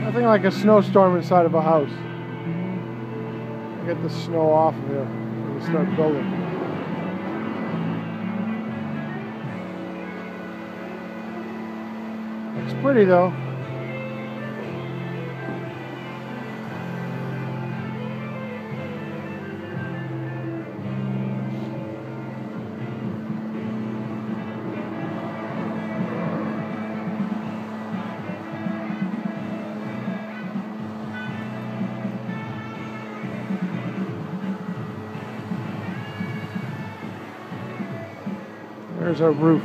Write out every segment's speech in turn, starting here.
Nothing like a snowstorm inside of a house. Get the snow off of here and we start building. Looks pretty though. There's our roof.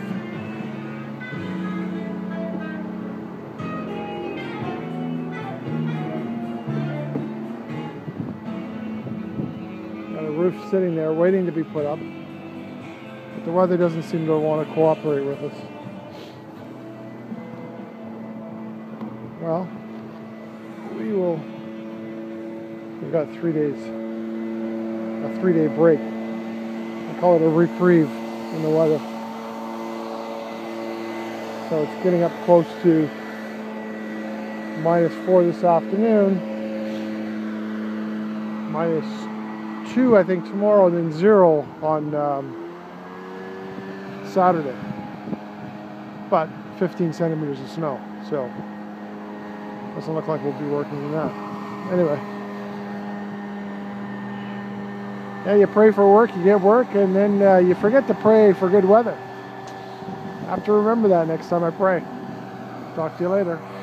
Got a roof sitting there waiting to be put up. But the weather doesn't seem to want to cooperate with us. Well, we will. We've got three days, a three day break. I call it a reprieve in the weather. So it's getting up close to minus four this afternoon, minus two, I think, tomorrow, and then zero on um, Saturday. But 15 centimeters of snow, so doesn't look like we'll be working in that. Anyway. Yeah, you pray for work, you get work, and then uh, you forget to pray for good weather. Have to remember that next time I pray. Talk to you later.